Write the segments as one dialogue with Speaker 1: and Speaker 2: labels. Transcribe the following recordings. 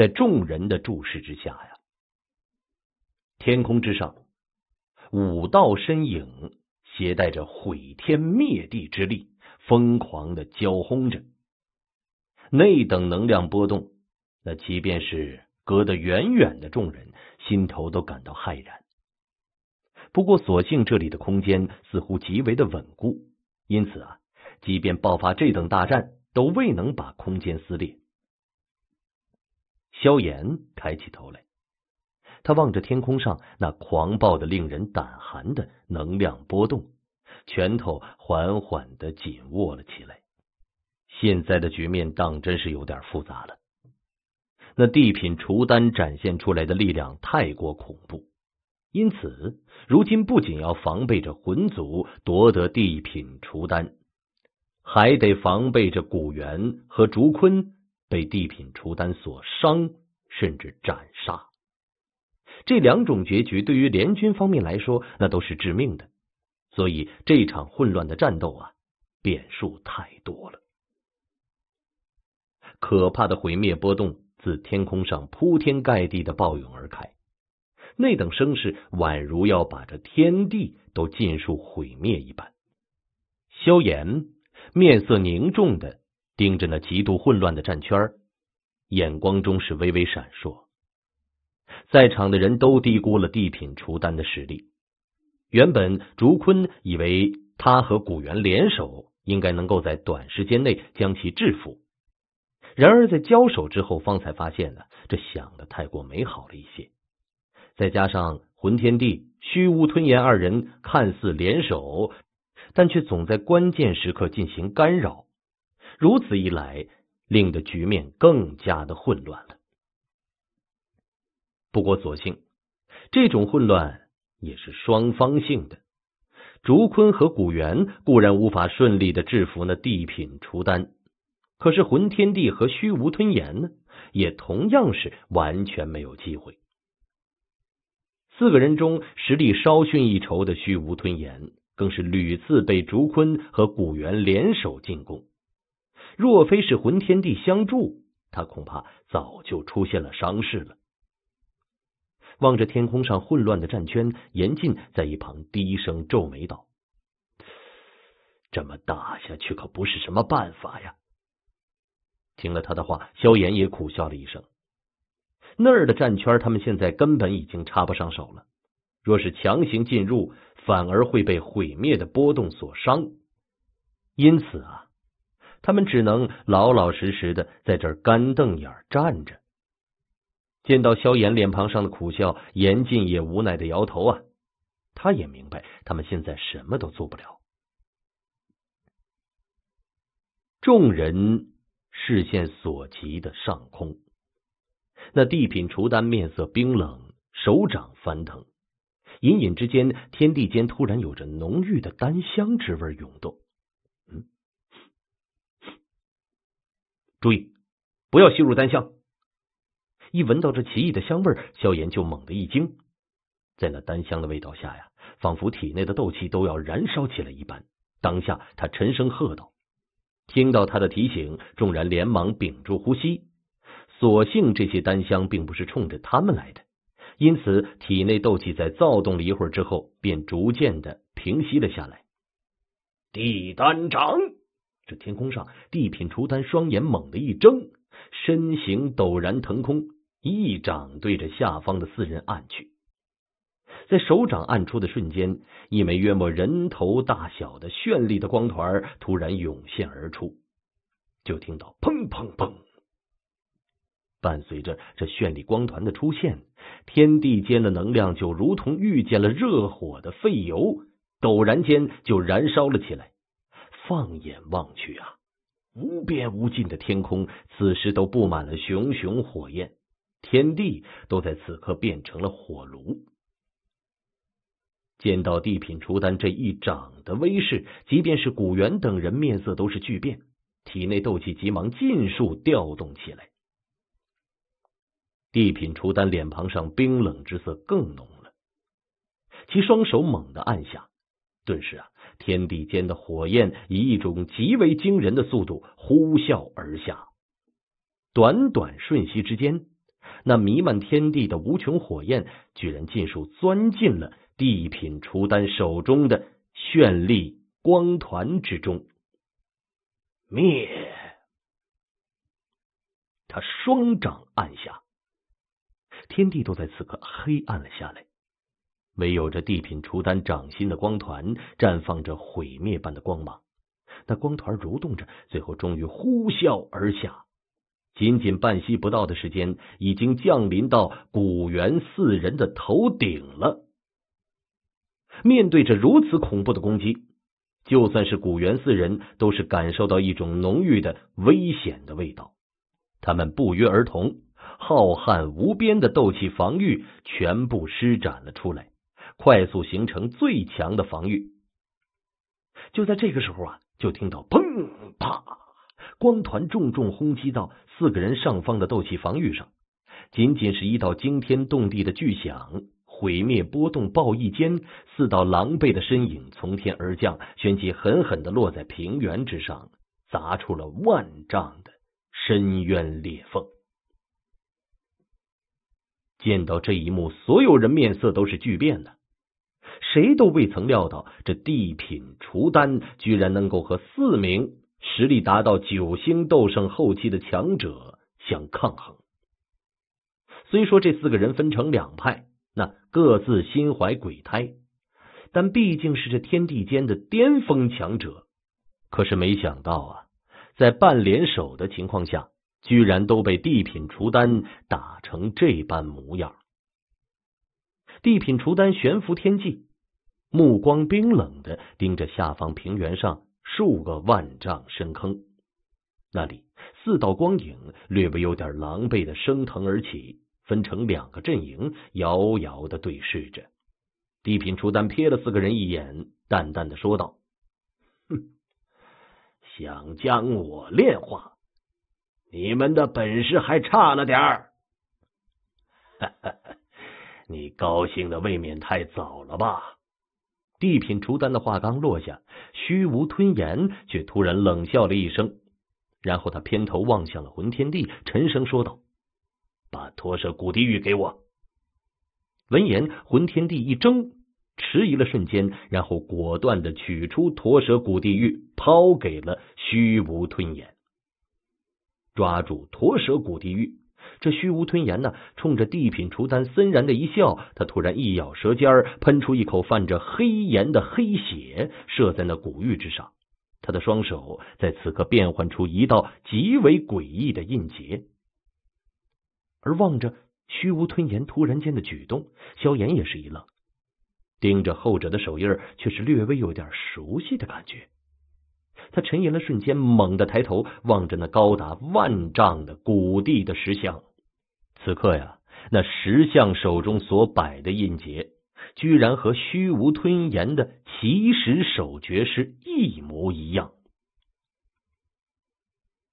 Speaker 1: 在众人的注视之下呀，天空之上五道身影携带着毁天灭地之力，疯狂的交轰着。那等能量波动，那即便是隔得远远的众人，心头都感到骇然。不过，所幸这里的空间似乎极为的稳固，因此啊，即便爆发这等大战，都未能把空间撕裂。萧炎抬起头来，他望着天空上那狂暴的、令人胆寒的能量波动，拳头缓缓的紧握了起来。现在的局面当真是有点复杂了。那地品除丹展现出来的力量太过恐怖。因此，如今不仅要防备着魂族夺得地品除丹，还得防备着古元和竹坤被地品除丹所伤，甚至斩杀。这两种结局对于联军方面来说，那都是致命的。所以，这场混乱的战斗啊，变数太多了。可怕的毁灭波动自天空上铺天盖地的暴涌而开。那等声势宛如要把这天地都尽数毁灭一般。萧炎面色凝重的盯着那极度混乱的战圈，眼光中是微微闪烁。在场的人都低估了地品除丹的实力。原本竹坤以为他和古元联手，应该能够在短时间内将其制服。然而在交手之后，方才发现呢，这想的太过美好了一些。再加上魂天帝、虚无吞炎二人看似联手，但却总在关键时刻进行干扰，如此一来，令的局面更加的混乱了。不过，所幸这种混乱也是双方性的。竹坤和古元固然无法顺利的制服那地品除丹，可是魂天帝和虚无吞炎呢，也同样是完全没有机会。四个人中，实力稍逊一筹的虚无吞炎，更是屡次被竹坤和古元联手进攻。若非是魂天帝相助，他恐怕早就出现了伤势了。望着天空上混乱的战圈，严禁在一旁低声皱眉道：“这么打下去可不是什么办法呀。”听了他的话，萧炎也苦笑了一声。那儿的战圈，他们现在根本已经插不上手了。若是强行进入，反而会被毁灭的波动所伤。因此啊，他们只能老老实实的在这儿干瞪眼站着。见到萧炎脸庞上的苦笑，严禁也无奈的摇头啊。他也明白，他们现在什么都做不了。众人视线所及的上空。那地品除丹面色冰冷，手掌翻腾，隐隐之间，天地间突然有着浓郁的丹香之味涌动。嗯，注意，不要吸入丹香。一闻到这奇异的香味，萧炎就猛地一惊。在那丹香的味道下呀，仿佛体内的斗气都要燃烧起来一般。当下，他沉声喝道：“听到他的提醒，众人连忙屏住呼吸。”所幸这些丹香并不是冲着他们来的，因此体内斗气在躁动了一会儿之后，便逐渐的平息了下来。地丹掌，这天空上地品除丹双眼猛地一睁，身形陡然腾空，一掌对着下方的四人按去。在手掌按出的瞬间，一枚约莫人头大小的绚丽的光团突然涌现而出，就听到砰砰砰。伴随着这绚丽光团的出现，天地间的能量就如同遇见了热火的沸油，陡然间就燃烧了起来。放眼望去啊，无边无尽的天空此时都布满了熊熊火焰，天地都在此刻变成了火炉。见到地品除丹这一掌的威势，即便是古元等人面色都是巨变，体内斗气急忙尽数调动起来。地品除丹脸庞上冰冷之色更浓了，其双手猛地按下，顿时啊，天地间的火焰以一种极为惊人的速度呼啸而下。短短瞬息之间，那弥漫天地的无穷火焰，居然尽数钻进了地品除丹手中的绚丽光团之中。灭！他双掌按下，天地都在此刻黑暗了下来，唯有这地品除丹掌心的光团绽放着毁灭般的光芒。那光团蠕动着，最后终于呼啸而下。仅仅半息不到的时间，已经降临到古元四人的头顶了。面对着如此恐怖的攻击，就算是古元四人，都是感受到一种浓郁的危险的味道。他们不约而同，浩瀚无边的斗气防御全部施展了出来，快速形成最强的防御。就在这个时候啊，就听到砰啪，光团重重轰击到四个人上方的斗气防御上，仅仅是一道惊天动地的巨响。毁灭波动爆溢间，四道狼狈的身影从天而降，旋即狠狠的落在平原之上，砸出了万丈的深渊裂缝。见到这一幕，所有人面色都是巨变的，谁都未曾料到，这地品除丹居然能够和四名实力达到九星斗圣后期的强者相抗衡。虽说这四个人分成两派。那各自心怀鬼胎，但毕竟是这天地间的巅峰强者。可是没想到啊，在半联手的情况下，居然都被地品除丹打成这般模样。地品除丹悬浮天际，目光冰冷的盯着下方平原上数个万丈深坑，那里四道光影略微有点狼狈的升腾而起。分成两个阵营，遥遥的对视着。地品初丹瞥了四个人一眼，淡淡的说道：“哼，想将我炼化，你们的本事还差了点儿。你高兴的未免太早了吧？”地品出丹的话刚落下，虚无吞炎却突然冷笑了一声，然后他偏头望向了魂天帝，沉声说道。把脱蛇古地狱给我！闻言，魂天帝一怔，迟疑了瞬间，然后果断的取出驼蛇古地狱，抛给了虚无吞炎。抓住驼蛇古地狱，这虚无吞炎呢，冲着地品除丹森然的一笑，他突然一咬舌尖，喷出一口泛着黑炎的黑血，射在那古玉之上。他的双手在此刻变换出一道极为诡异的印结。而望着虚无吞炎突然间的举动，萧炎也是一愣，盯着后者的手印，却是略微有点熟悉的感觉。他沉吟了瞬间，猛地抬头望着那高达万丈的古地的石像。此刻呀，那石像手中所摆的印结，居然和虚无吞炎的起始手诀是一模一样。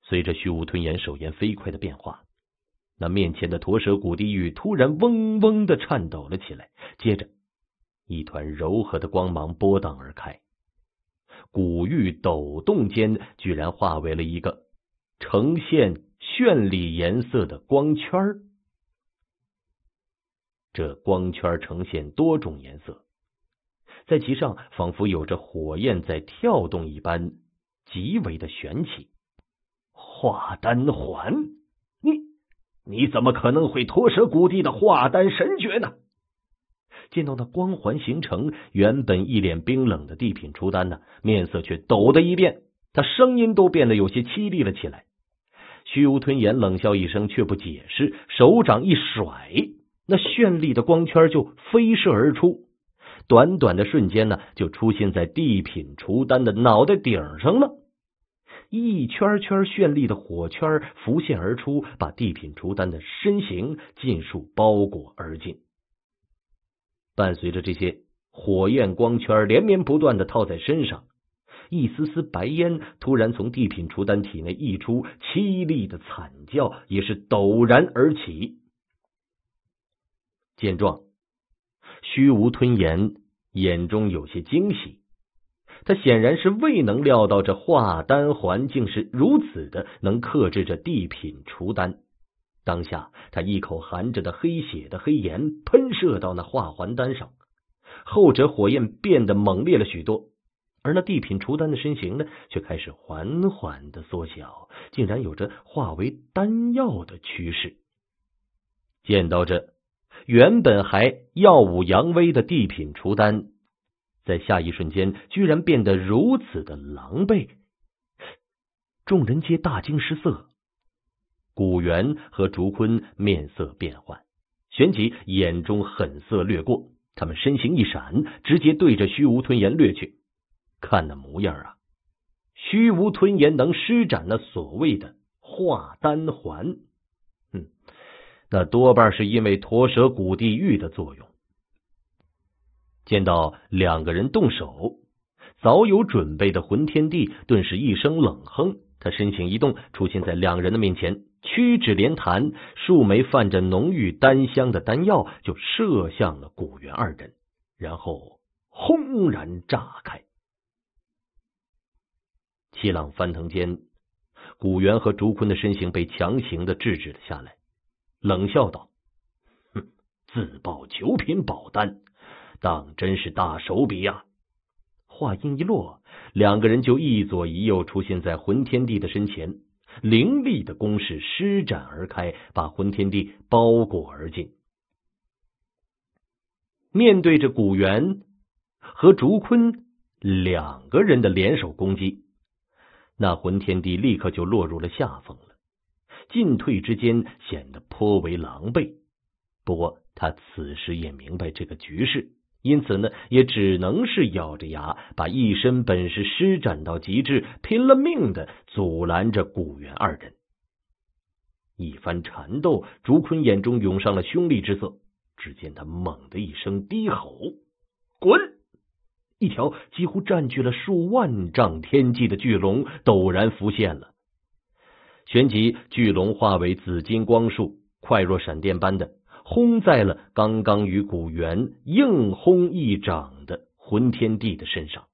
Speaker 1: 随着虚无吞炎手印飞快的变化。那面前的驼蛇古地狱突然嗡嗡的颤抖了起来，接着一团柔和的光芒波荡而开，古玉抖动间居然化为了一个呈现绚丽颜色的光圈这光圈呈现多种颜色，在其上仿佛有着火焰在跳动一般，极为的玄奇。化丹环。你你怎么可能会脱蛇古地的化丹神诀呢？见到那光环形成，原本一脸冰冷的地品初丹呢，面色却陡的一变，他声音都变得有些凄厉了起来。虚无吞炎冷笑一声，却不解释，手掌一甩，那绚丽的光圈就飞射而出，短短的瞬间呢，就出现在地品初丹的脑袋顶上了。一圈圈绚丽的火圈浮现而出，把地品除丹的身形尽数包裹而尽。伴随着这些火焰光圈连绵不断的套在身上，一丝丝白烟突然从地品除丹体内溢出，凄厉的惨叫也是陡然而起。见状，虚无吞炎眼中有些惊喜。他显然是未能料到这化丹环境是如此的能克制着地品除丹，当下，他一口含着的黑血的黑炎喷射到那化还丹上，后者火焰变得猛烈了许多，而那地品除丹的身形呢，却开始缓缓的缩小，竟然有着化为丹药的趋势。见到这，原本还耀武扬威的地品除丹，在下一瞬间居然变得如此的狼狈，众人皆大惊失色。古元和竹坤面色变幻，旋即眼中狠色掠过，他们身形一闪，直接对着虚无吞炎掠去。看那模样啊，虚无吞炎能施展那所谓的化丹环，嗯，那多半是因为驼蛇古地狱的作用。见到两个人动手，早有准备的魂天帝顿时一声冷哼，他身形一动，出现在两人的面前。屈指连弹，数枚泛着浓郁丹香的丹药就射向了古元二人，然后轰然炸开。七浪翻腾间，古元和竹坤的身形被强行的制止了下来，冷笑道：“哼，自爆九品宝丹，当真是大手笔呀！”话音一落，两个人就一左一右出现在魂天帝的身前。凌厉的攻势施展而开，把魂天地包裹而进。面对着古元和竹坤两个人的联手攻击，那魂天地立刻就落入了下风了，进退之间显得颇为狼狈。不过他此时也明白这个局势。因此呢，也只能是咬着牙，把一身本事施展到极致，拼了命的阻拦着古元二人。一番缠斗，竹坤眼中涌上了凶厉之色。只见他猛的一声低吼：“滚！”一条几乎占据了数万丈天际的巨龙陡然浮现了，旋即巨龙化为紫金光束，快若闪电般的。轰在了刚刚与古元硬轰一掌的魂天帝的身上，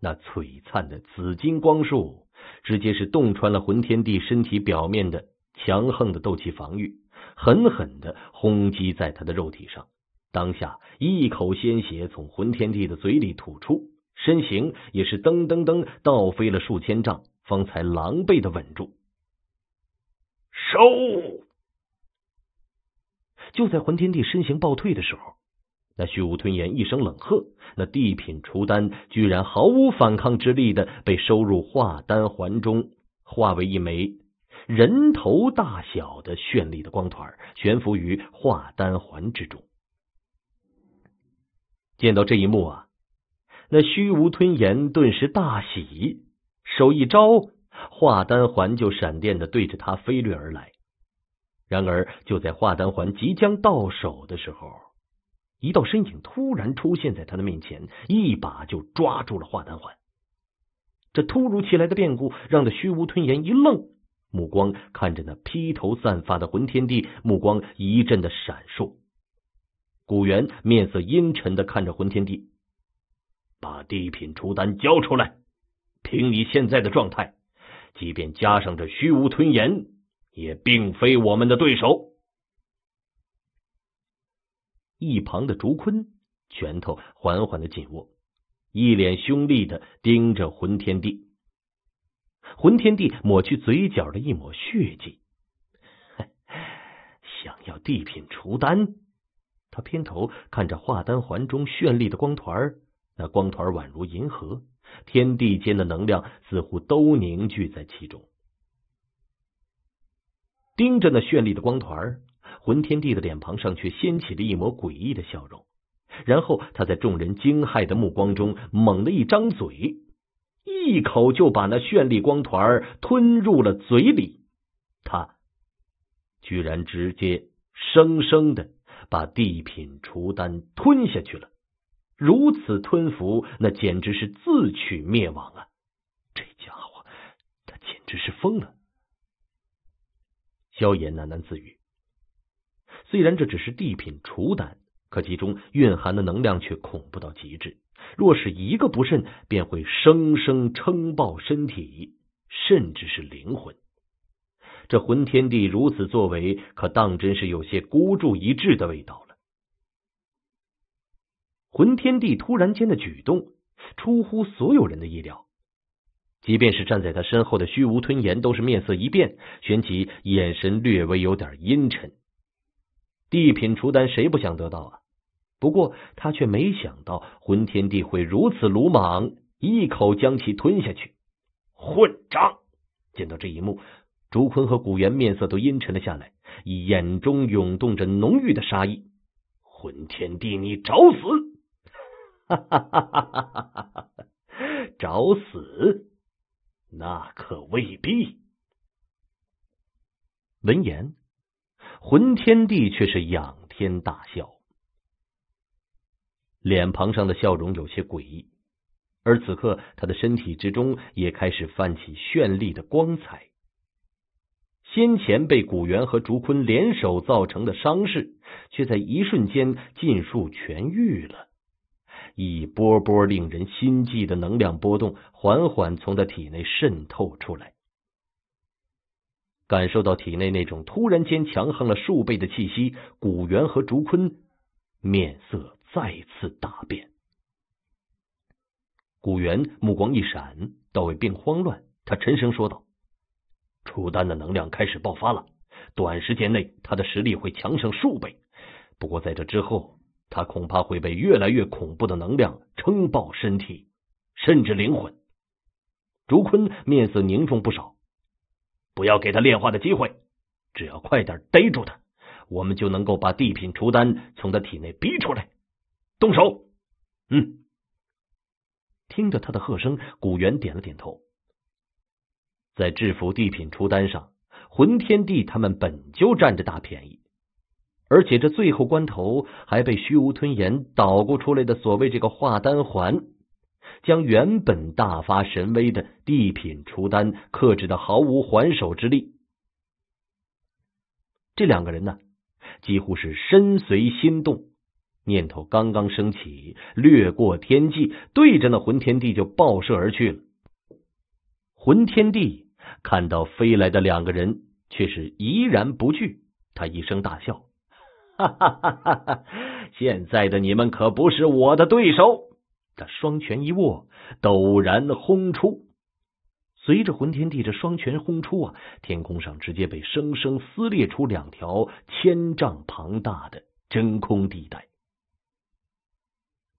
Speaker 1: 那璀璨的紫金光束直接是洞穿了魂天帝身体表面的强横的斗气防御，狠狠的轰击在他的肉体上。当下一口鲜血从魂天帝的嘴里吐出，身形也是噔噔噔倒飞了数千丈，方才狼狈的稳住。收。就在魂天帝身形暴退的时候，那虚无吞炎一声冷喝，那地品除丹居然毫无反抗之力的被收入化丹环中，化为一枚人头大小的绚丽的光团，悬浮于化丹环之中。见到这一幕啊，那虚无吞炎顿时大喜，手一招，化丹环就闪电的对着他飞掠而来。然而，就在化丹环即将到手的时候，一道身影突然出现在他的面前，一把就抓住了化丹环。这突如其来的变故让这虚无吞炎一愣，目光看着那披头散发的魂天帝，目光一阵的闪烁。古元面色阴沉的看着魂天帝，把地品出丹交出来。凭你现在的状态，即便加上这虚无吞炎。也并非我们的对手。一旁的竹坤拳头缓缓的紧握，一脸凶厉的盯着魂天帝。魂天帝抹去嘴角的一抹血迹，想要地品除丹。他偏头看着化丹环中绚丽的光团，那光团宛如银河，天地间的能量似乎都凝聚在其中。盯着那绚丽的光团，魂天帝的脸庞上却掀起了一抹诡异的笑容。然后他在众人惊骇的目光中，猛地一张嘴，一口就把那绚丽光团吞入了嘴里。他居然直接生生的把地品除丹吞下去了。如此吞服，那简直是自取灭亡啊！这家伙，他简直是疯了。萧炎喃喃自语：“虽然这只是地品除丹，可其中蕴含的能量却恐怖到极致。若是一个不慎，便会生生撑爆身体，甚至是灵魂。这魂天帝如此作为，可当真是有些孤注一掷的味道了。魂天帝突然间的举动出乎所有人的意料，即便是站在他身后的虚无吞炎，都是面色一变，旋即眼神略微有点阴沉。地品除丹，谁不想得到啊？不过他却没想到浑天帝会如此鲁莽，一口将其吞下去。混账！见到这一幕，朱坤和古元面色都阴沉了下来，眼中涌动着浓郁的杀意。浑天帝，你找死！哈哈哈哈哈哈！找死？那可未必。闻言，魂天帝却是仰天大笑，脸庞上的笑容有些诡异，而此刻他的身体之中也开始泛起绚丽的光彩。先前被古元和竹坤联手造成的伤势，却在一瞬间尽数痊愈了。一波波令人心悸的能量波动缓缓从他体内渗透出来，感受到体内那种突然间强横了数倍的气息，古元和竹坤面色再次大变。古元目光一闪，倒未并慌乱，他沉声说道：“楚丹的能量开始爆发了，短时间内他的实力会强上数倍。不过在这之后。”他恐怕会被越来越恐怖的能量撑爆身体，甚至灵魂。竹坤面色凝重不少，不要给他炼化的机会，只要快点逮住他，我们就能够把地品除丹从他体内逼出来。动手！嗯。听着他的喝声，古元点了点头。在制服地品出丹上，魂天帝他们本就占着大便宜。而且这最后关头，还被虚无吞炎捣鼓出来的所谓这个化丹环，将原本大发神威的地品除丹克制的毫无还手之力。这两个人呢，几乎是身随心动，念头刚刚升起，掠过天际，对着那魂天帝就爆射而去了。魂天帝看到飞来的两个人，却是怡然不惧，他一声大笑。哈哈哈哈哈！现在的你们可不是我的对手。他双拳一握，陡然轰出。随着魂天帝这双拳轰出啊，天空上直接被生生撕裂出两条千丈庞大的真空地带。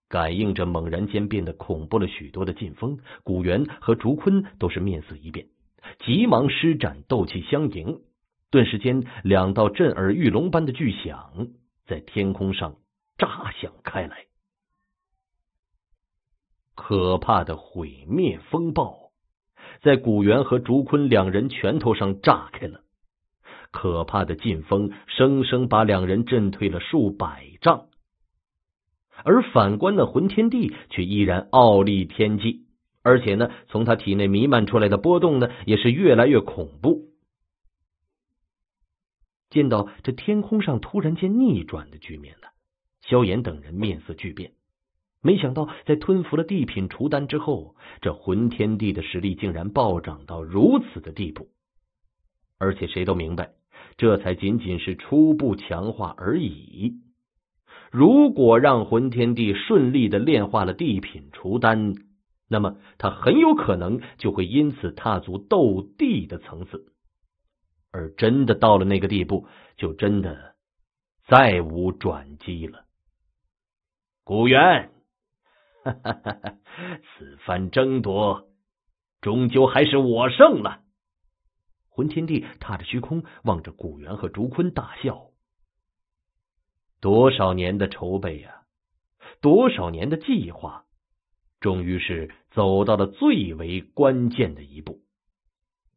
Speaker 1: 感应着猛然间变得恐怖了许多的劲风，古元和竹坤都是面色一变，急忙施展斗气相迎。顿时间，两道震耳欲聋般的巨响在天空上炸响开来，可怕的毁灭风暴在古元和竹坤两人拳头上炸开了，可怕的劲风生生把两人震退了数百丈，而反观那魂天帝却依然傲立天际，而且呢，从他体内弥漫出来的波动呢，也是越来越恐怖。见到这天空上突然间逆转的局面呢，萧炎等人面色巨变。没想到在吞服了地品除丹之后，这魂天帝的实力竟然暴涨到如此的地步。而且谁都明白，这才仅仅是初步强化而已。如果让魂天帝顺利的炼化了地品除丹，那么他很有可能就会因此踏足斗帝的层次。而真的到了那个地步，就真的再无转机了。古元，此番争夺，终究还是我胜了。魂天帝踏着虚空，望着古元和竹坤大笑。多少年的筹备呀，多少年的计划，终于是走到了最为关键的一步。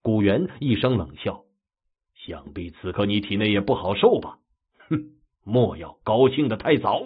Speaker 1: 古元一声冷笑。想必此刻你体内也不好受吧？哼，莫要高兴的太早。